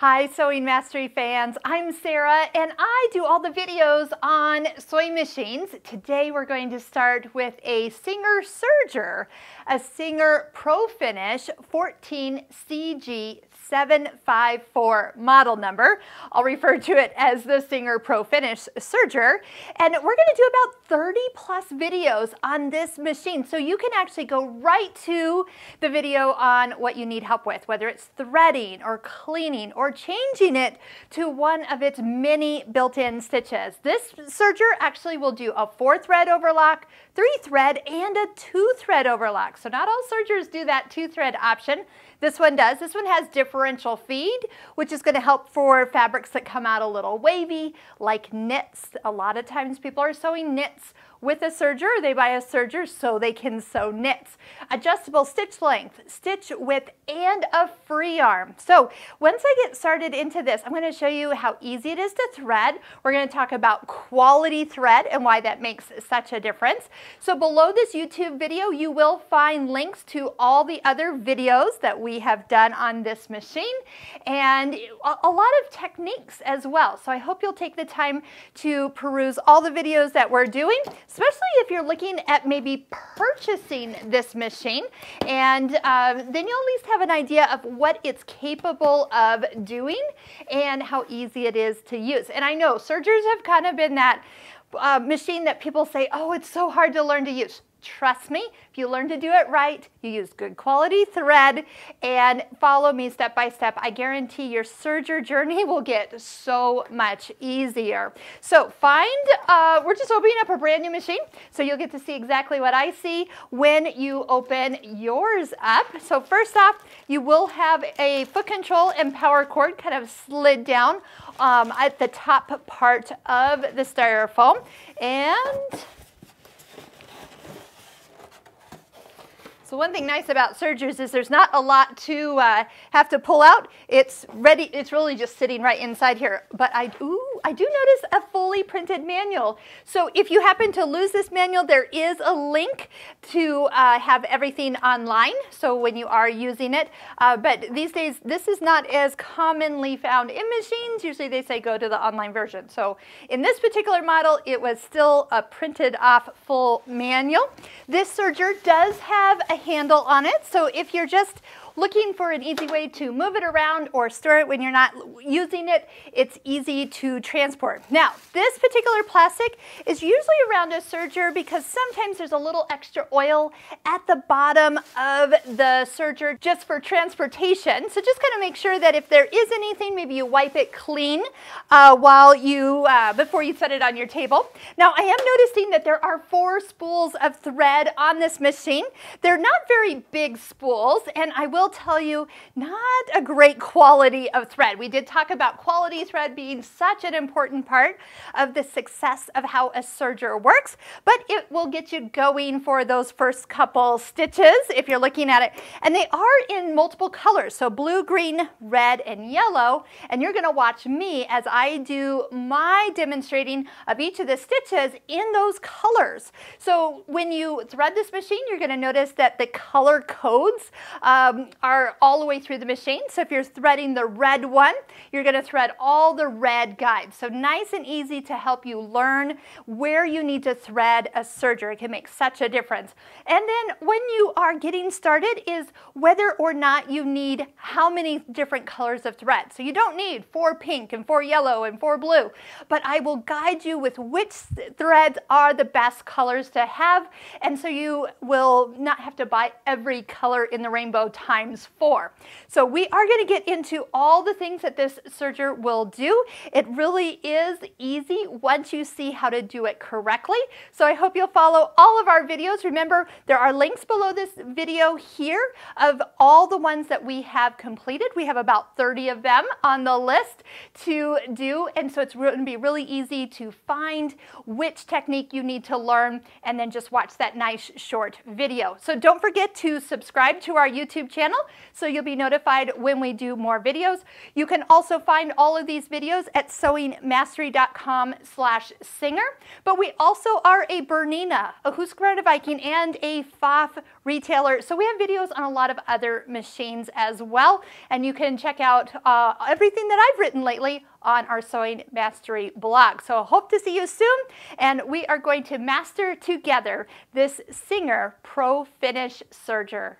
Hi Sewing Mastery fans, I'm Sara and I do all the videos on sewing machines. Today we're going to start with a Singer Serger, a Singer Pro Finish 14CG 754 model number. I'll refer to it as the Singer Pro Finish Serger. And we're gonna do about 30 plus videos on this machine. So you can actually go right to the video on what you need help with, whether it's threading or cleaning or changing it to one of its many built-in stitches. This serger actually will do a four thread overlock, three thread, and a two thread overlock. So not all sergers do that two thread option. This one does. This one has differential feed, which is going to help for fabrics that come out a little wavy, like knits. A lot of times people are sewing knits with a serger. They buy a serger so they can sew knits. Adjustable stitch length, stitch width, and a free arm. So once I get started into this, I'm going to show you how easy it is to thread. We're going to talk about quality thread and why that makes such a difference. So below this YouTube video, you will find links to all the other videos that we have done on this machine and a lot of techniques as well. So I hope you'll take the time to peruse all the videos that we're doing especially if you're looking at maybe purchasing this machine. And uh, then you'll at least have an idea of what it's capable of doing and how easy it is to use. And I know sergers have kind of been that uh, machine that people say, oh, it's so hard to learn to use. Trust me, if you learn to do it right, you use good quality thread and follow me step by step, I guarantee your serger journey will get so much easier. So find, uh, we're just opening up a brand new machine, so you'll get to see exactly what I see when you open yours up. So first off, you will have a foot control and power cord kind of slid down um, at the top part of the styrofoam. And So one thing nice about sergers is there's not a lot to uh, have to pull out. It's ready, it's really just sitting right inside here. But I, ooh, I do notice a fully printed manual. So if you happen to lose this manual, there is a link to uh, have everything online. So when you are using it, uh, but these days, this is not as commonly found in machines. Usually they say go to the online version. So in this particular model, it was still a printed off full manual. This serger does have a handle on it. So if you're just looking for an easy way to move it around or store it when you're not using it, it's easy to transport. Now, this particular plastic is usually around a serger because sometimes there's a little extra oil at the bottom of the serger just for transportation. So just kind of make sure that if there is anything, maybe you wipe it clean uh, while you, uh, before you set it on your table. Now, I am noticing that there are four spools of thread on this machine. They're not very big spools, and I will will tell you not a great quality of thread. We did talk about quality thread being such an important part of the success of how a serger works, but it will get you going for those first couple stitches if you're looking at it. And they are in multiple colors, so blue, green, red, and yellow. And you're gonna watch me as I do my demonstrating of each of the stitches in those colors. So when you thread this machine, you're gonna notice that the color codes um, are all the way through the machine. So if you're threading the red one, you're going to thread all the red guides. So nice and easy to help you learn where you need to thread a serger. It can make such a difference. And then when you are getting started is whether or not you need how many different colors of thread. So you don't need four pink and four yellow and four blue, but I will guide you with which threads are the best colors to have. And so you will not have to buy every color in the rainbow time times 4. So we are going to get into all the things that this serger will do. It really is easy once you see how to do it correctly. So I hope you'll follow all of our videos. Remember, there are links below this video here of all the ones that we have completed. We have about 30 of them on the list to do. And so it's going to be really easy to find which technique you need to learn and then just watch that nice short video. So don't forget to subscribe to our YouTube channel channel so you'll be notified when we do more videos. You can also find all of these videos at sewingmastery.com slash singer. But we also are a Bernina, a Husqvarna Viking, and a Pfaff retailer. So we have videos on a lot of other machines as well. And you can check out uh, everything that I've written lately on our Sewing Mastery blog. So hope to see you soon. And we are going to master together this Singer Pro Finish Serger.